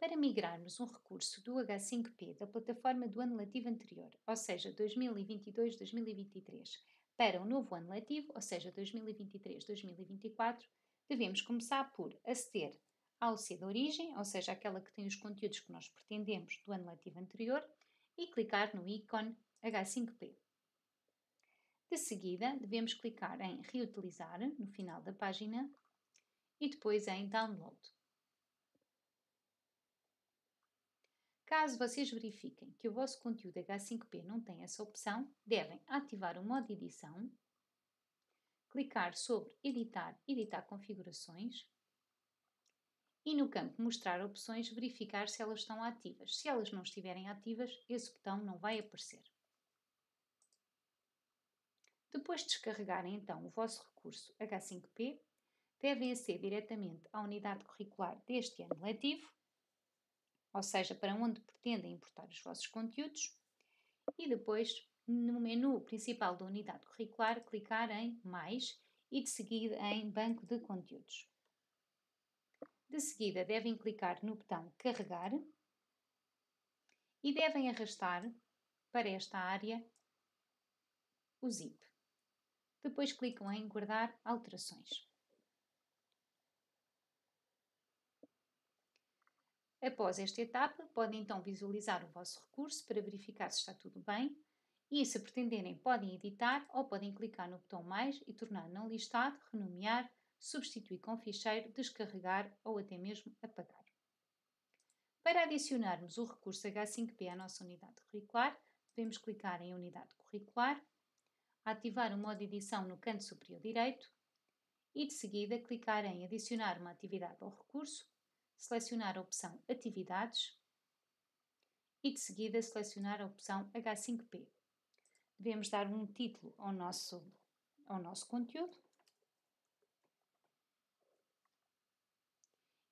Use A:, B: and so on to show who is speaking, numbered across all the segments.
A: Para migrarmos um recurso do H5P da plataforma do ano letivo anterior, ou seja, 2022-2023, para o um novo ano letivo, ou seja, 2023-2024, devemos começar por aceder ao C de origem, ou seja, aquela que tem os conteúdos que nós pretendemos do ano letivo anterior, e clicar no ícone H5P. De seguida, devemos clicar em Reutilizar no final da página e depois em Download. Caso vocês verifiquem que o vosso conteúdo H5P não tem essa opção, devem ativar o modo edição, clicar sobre Editar, Editar configurações e no campo Mostrar opções verificar se elas estão ativas. Se elas não estiverem ativas, esse botão não vai aparecer. Depois de descarregarem então o vosso recurso H5P, devem aceder diretamente à unidade curricular deste ano letivo, ou seja, para onde pretendem importar os vossos conteúdos, e depois, no menu principal da unidade curricular, clicar em Mais e de seguida em Banco de Conteúdos. De seguida, devem clicar no botão Carregar e devem arrastar para esta área o zip. Depois clicam em Guardar alterações. Após esta etapa, podem então visualizar o vosso recurso para verificar se está tudo bem e, se pretenderem, podem editar ou podem clicar no botão mais e tornar não listado, renomear, substituir com ficheiro, descarregar ou até mesmo apagar. Para adicionarmos o recurso H5P à nossa unidade curricular, devemos clicar em Unidade Curricular, ativar o modo edição no canto superior direito e, de seguida, clicar em Adicionar uma atividade ao recurso selecionar a opção Atividades e de seguida selecionar a opção H5P. Devemos dar um título ao nosso, ao nosso conteúdo.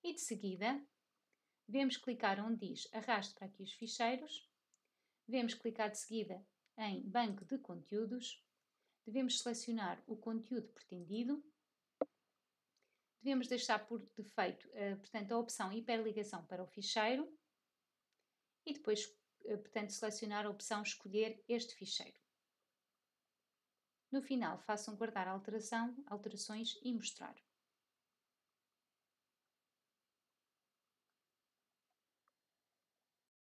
A: E de seguida devemos clicar onde diz arraste para aqui os ficheiros, devemos clicar de seguida em banco de conteúdos, devemos selecionar o conteúdo pretendido devemos deixar por defeito, uh, portanto, a opção hiperligação para o ficheiro e depois, uh, portanto, selecionar a opção escolher este ficheiro. No final, façam guardar alteração, alterações e mostrar.